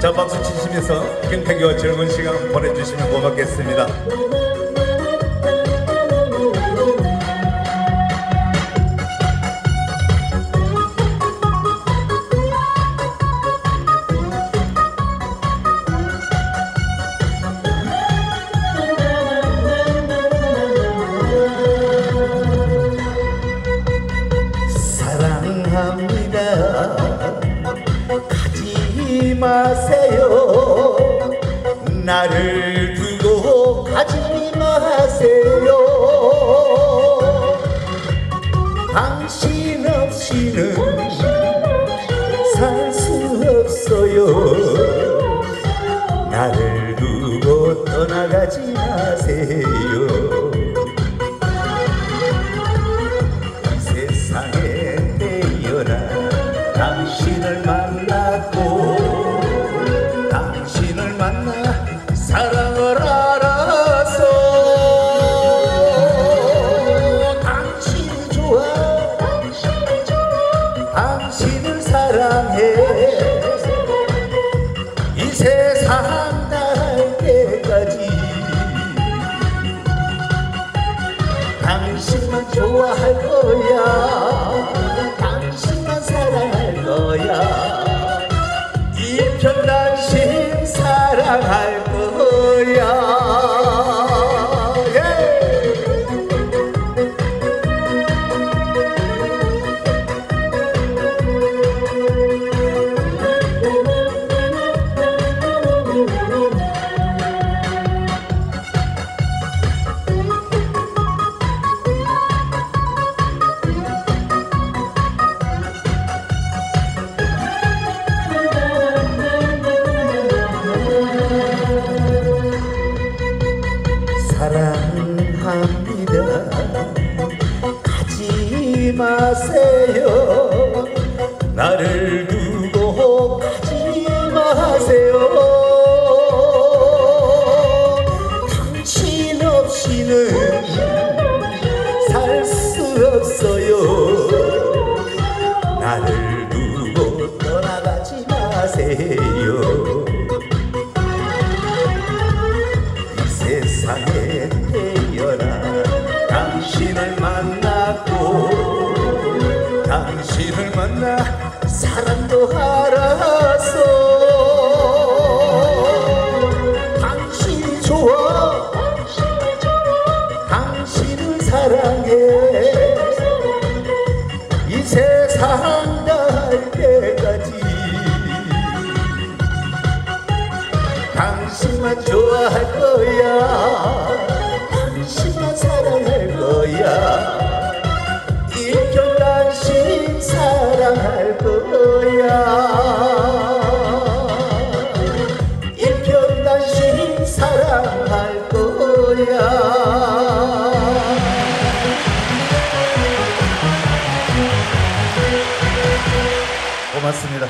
자 박수 치시면서 경태기와 즐거운 시간 보내주시면 고맙겠습니다. 마세요. 나를 두고 가지 마세요. 당신 없이는 살 수 없어요. 나를 두고 떠나가지 마세요. 이 세상에 태어나 당신을 만났 사랑을 알아서 당신이 좋아. 당신을 사랑해. 이 세상 날 때까지. 당신만 좋아할 거야. 당신만 사랑할 거야. 이편 당신 사랑합니다. 가지 마세요. 나를 두고 가지 마세요. 당신 없이는 살 수 없어요. 나를 두고 떠나가지 마세요 알아서 당신이 좋아. 당신을 사랑해. 이 세상 날 때까지. 당신만 좋아할 거야 고맙습니다.